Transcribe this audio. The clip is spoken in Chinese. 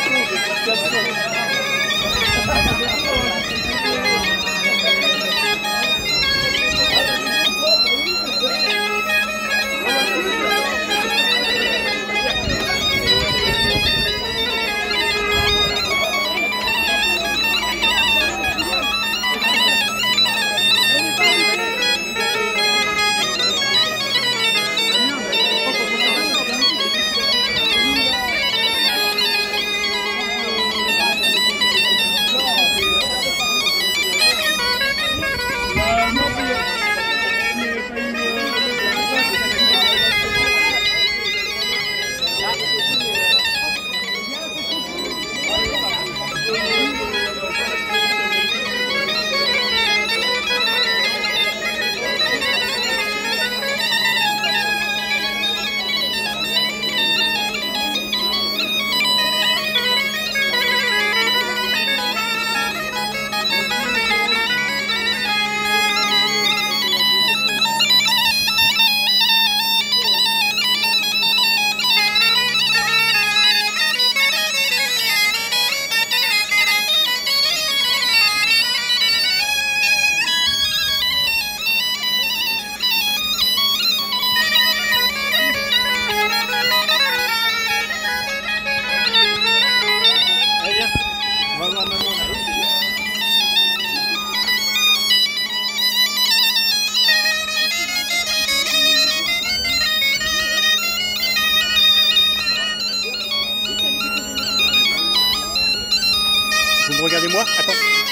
Vous me regardez regardez-moi, attends.